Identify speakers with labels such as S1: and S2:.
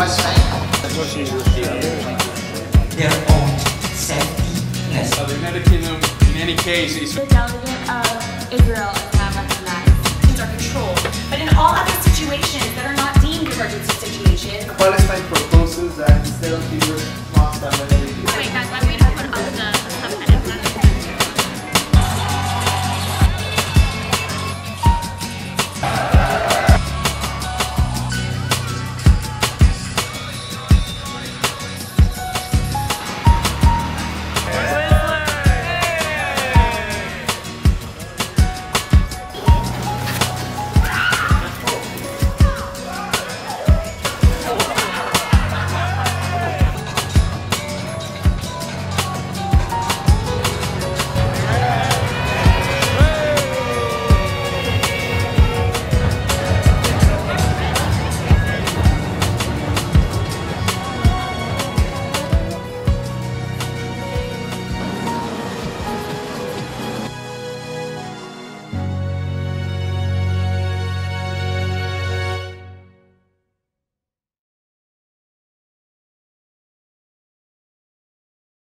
S1: much time.
S2: Their own safetyness.
S3: Uh, the United Kingdom, in any case, is
S4: the delegate of Israel and not recognized.
S5: Are controlled, but in all other situations that are not deemed emergency situations, Palestine proposes that instead of